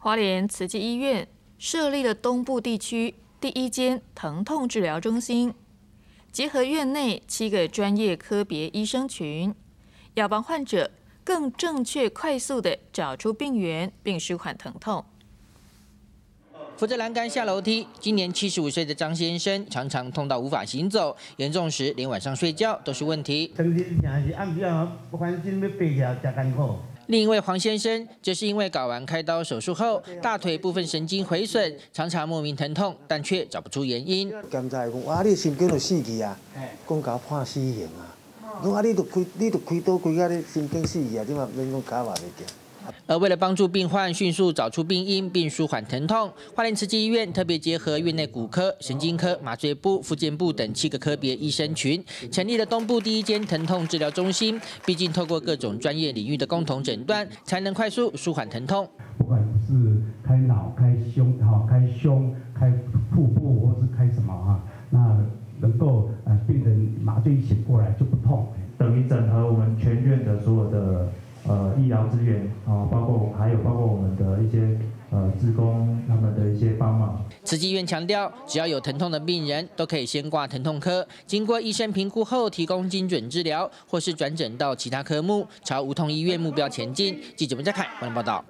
花莲慈济医院设立了东部地区第一间疼痛治疗中心，结合院内七个专业科别医生群，要帮患者更正确、快速地找出病源，并舒缓疼痛。扶着栏杆下楼梯，今年七十五岁的张先生常常痛到无法行走，严重时连晚上睡觉都是问题。另一位黄先生，则是因为搞完开刀手术后，大腿部分神经毁损，常常莫名疼痛，但却找不出原因。检查讲，哇，你神经都死去啊，讲搞判死刑啊，讲啊，你都开，你都开刀开啊，你神经死去啊，你嘛免讲搞话。而为了帮助病患迅速找出病因并舒缓疼痛，花莲慈济医院特别结合院内骨科、神经科、麻醉部、复健部等七个科别医生群，成立了东部第一间疼痛治疗中心。毕竟透过各种专业领域的共同诊断，才能快速舒缓疼痛。不管是开脑、开胸、哈、开胸、开腹部，或是开什么啊，那能够呃病人麻醉一醒过来就不痛，等于整合我们全院的所有的。呃，医疗资源啊，包括还有包括我们的一些呃职工他们的一些帮忙。慈济医院强调，只要有疼痛的病人，都可以先挂疼痛科，经过医生评估后提供精准治疗，或是转诊到其他科目，朝无痛医院目标前进。记者文家凯，欢迎报道。